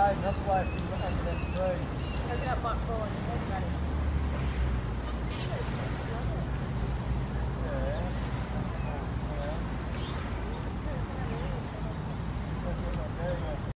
hide up left and then three. Pick it up, butt forward.